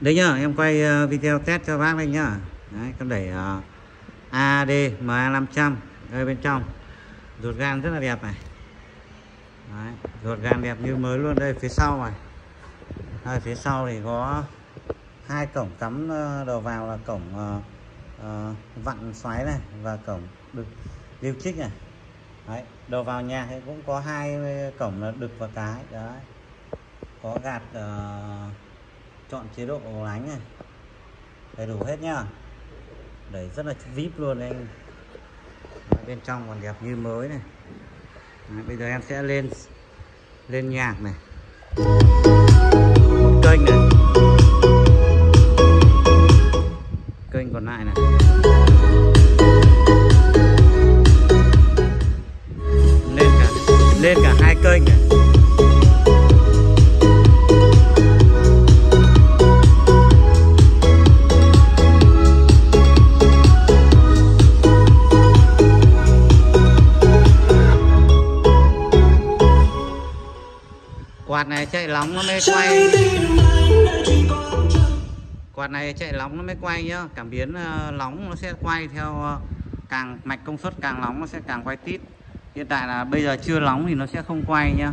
đấy nhá em quay ờ, video test cho bác đây nhá. Đấy con đẩy uh, AD MA500 đây bên trong. Ruột gan rất là đẹp này. Đấy, ruột gan đẹp như mới luôn đây phía sau này. Đây, phía sau thì có hai cổng cắm ờ, đầu vào là cổng uh, uh, vặn xoáy này và cổng đực điều trích này. Đấy, đầu vào nhà thì cũng có hai cổng là đực và cái. Đấy có gạt uh, chọn chế độ lánh này. Đầy đủ hết nhá. Đấy rất là vip luôn anh. Đấy, bên trong còn đẹp như mới này. Đấy, bây giờ em sẽ lên lên nhạc này. Một kênh này. Kênh còn lại này. Lên cả lên cả hai kênh này. Quạt này chạy nóng nó mới quay. quạt này chạy nóng nó mới quay nhá. Cảm biến nóng nó sẽ quay theo uh, càng mạch công suất càng nóng nó sẽ càng quay tít. Hiện tại là bây giờ chưa nóng thì nó sẽ không quay nhá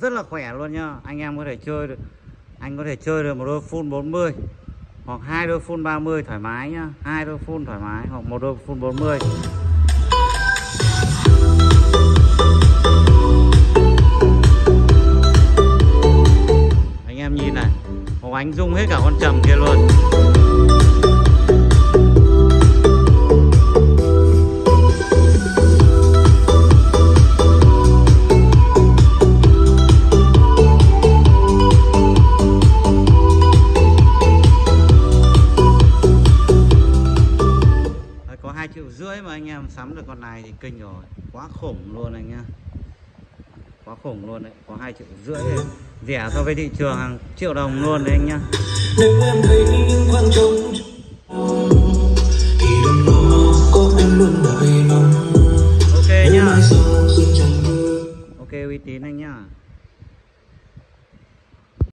rất là khỏe luôn nhá. Anh em có thể chơi được, anh có thể chơi được một đôi full 40 hoặc hai đôi full 30 thoải mái nhá. Hai đôi full thoải mái, hoặc một đôi full 40 anh em nhìn này, một ánh rung hết cả con trầm kia luôn. rưỡi mà anh em sắm được con này thì kinh rồi. Quá khủng luôn anh nhá. Quá khủng luôn đấy có hai triệu rưỡi đấy. rẻ so với thị trường hàng triệu đồng luôn đấy anh nhá. Ok nhá. ok uy tín anh nhá.